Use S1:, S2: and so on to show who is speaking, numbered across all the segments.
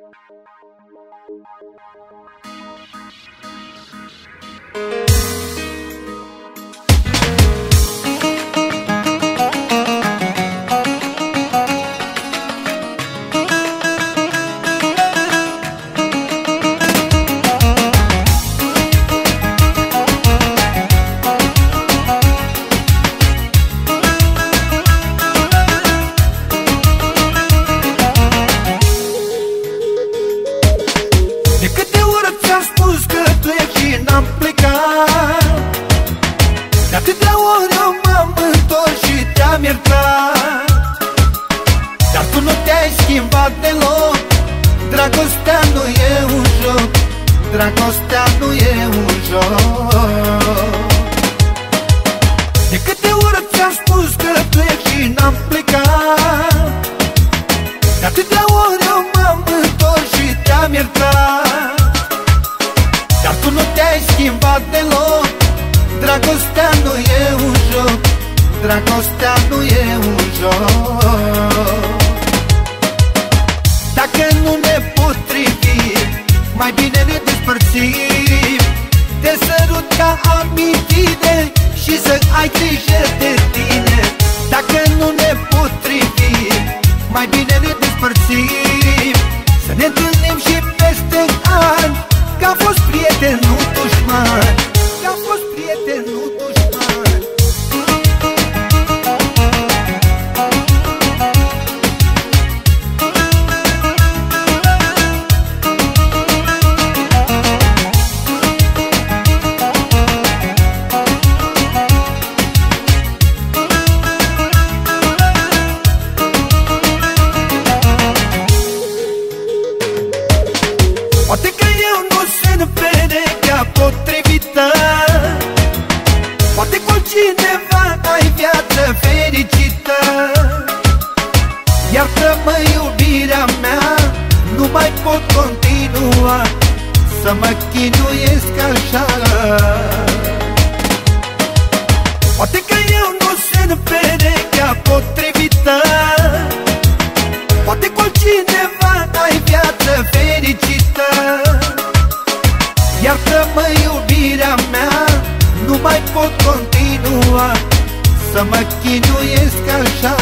S1: Thank you. Schimbat deloc. Dragostea nu e un joc. Dragostea nu e un joc. De câte ori ți-am spus că plec și n-am plecat. De atâtea ori eu m-am întors și te-am iertat Dragostea nu e un joc. Dacă nu ne potrivim Mai bine ne despărțim. Te sărut ca amintire Și să ai grijă de tine. Dacă nu ne potrivim Mai bine ne despărțim. Să ne întâlnim Poate că eu nu sunt perechea potrivită. Poate cu cineva ai viață fericită. Iartă-mă iubirea mea Nu mai pot continua Să mă chinuiesc așa. Poate că eu nu sunt perechea potrivită Iartă-mă iubirea mea Nu mai pot continua Să mă chinuiesc așa.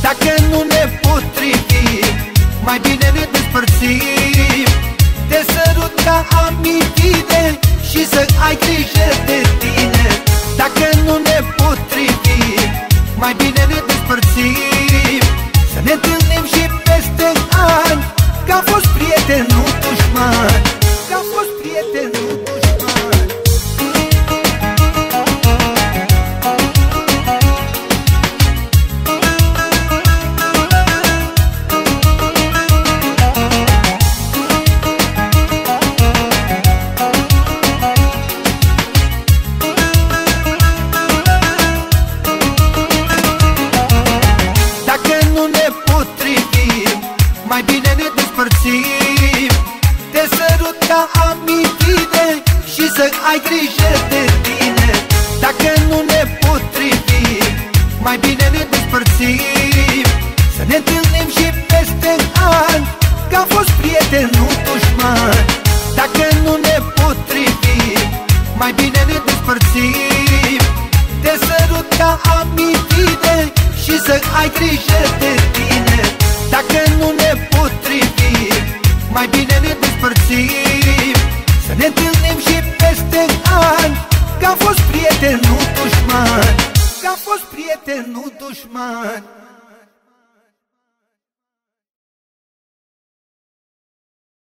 S1: Dacă nu ne potrivim Mai bine ne despărțim. Te sărut ca amintire Și să ai grijă de tine. Dacă nu ne potrivim Mai bine ne despărțim. Să ne întâlnim și peste ani Că am fost prieten, nu ai grijă de tine Dacă nu ne potrivim Mai bine ne despărțim. Să ne întâlnim și peste ani Că am fost prieten, nu dușman Dacă nu ne potrivim Mai bine ne despărțim. Te sărut ca amintire Și să ai grijă de tine. Dacă nu ne potrivim Mai bine ne despărțim. Să ne întâlnim a fost prietenul dușman.